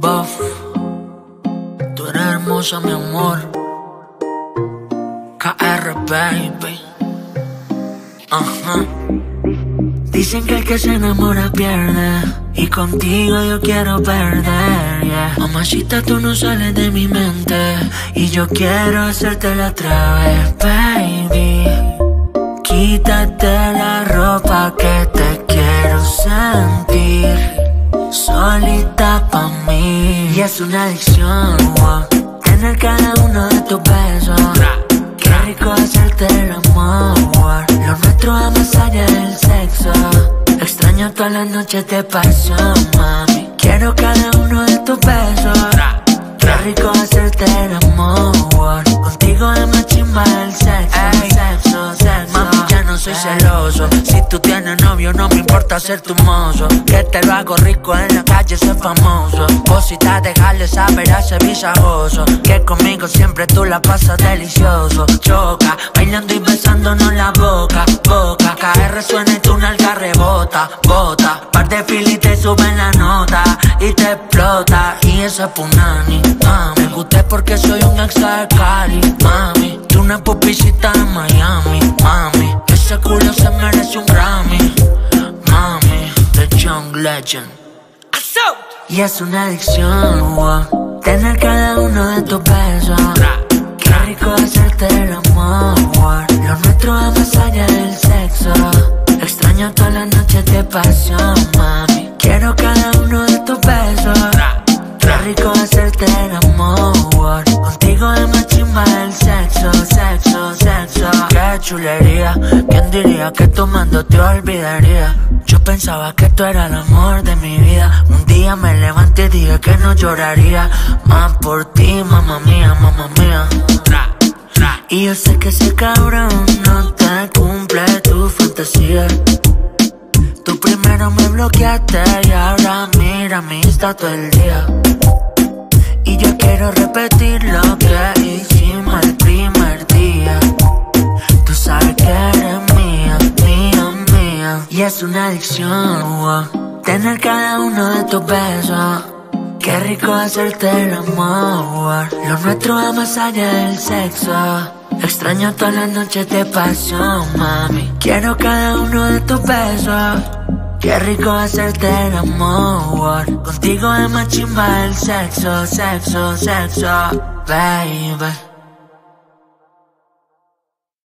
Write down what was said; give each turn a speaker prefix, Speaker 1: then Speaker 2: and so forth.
Speaker 1: Buff, tú eres hermosa, mi amor. KR, baby. Ajá. Dicen que el que se enamora pierde. Y contigo yo quiero perder, yeah. Mamacita, tú no sales de mi mente. Y yo quiero hacerte la vez, baby. Quítate la ropa que te quiero sentir. Solita pa'. Y es una adicción, wow. Tener cada uno de tus besos. Qué rico hacerte el amor. Lo nuestro va más allá del sexo. Extraño todas las noches de pasión, mami. Quiero cada uno de tus besos. Soy celoso. Si tú tienes novio, no me importa ser tu mozo. Que te lo hago rico en la calle, soy famoso. Cosita, dejarle saber a ese. Que conmigo siempre tú la pasas delicioso. Choca, bailando y besándonos la boca. Boca, KR suena y tu nalga rebota. Bota, par de fili te suben la nota. Y te explota. Y esa es punani, mami. Me gusté porque soy un extra de Cali, mami. Tú una pupicita en Miami, mami. Ese culo se merece un Grammy, mami. The Young Legend. Y es una adicción, wow. Tener cada uno de tus besos. Qué rico hacerte el amor. Lo nuestro va más allá del sexo. Extraño todas las noches de pasión, mami. Quiero cada uno de tus besos. Qué rico hacerte el amor. Contigo es más chimba el sexo, sexo, sexo. Chulería. ¿Quién diría que tomando te olvidaría? Yo pensaba que tú eras el amor de mi vida. Un día me levanté y dije que no lloraría. Más por ti, mamá mía, mamá mía. Y yo sé que ese cabrón no te cumple tu fantasía. Tú primero me bloqueaste y ahora mira mi todo el día. Y yo quiero repetir lo que hicimos Es una adicción. Tener cada uno de tus besos. Qué rico hacerte el amor. Lo nuestro va más allá del sexo. Extraño todas las noches de pasión, mami. Quiero cada uno de tus besos. Qué rico hacerte el amor. Contigo es más chimba el sexo, sexo, sexo, baby.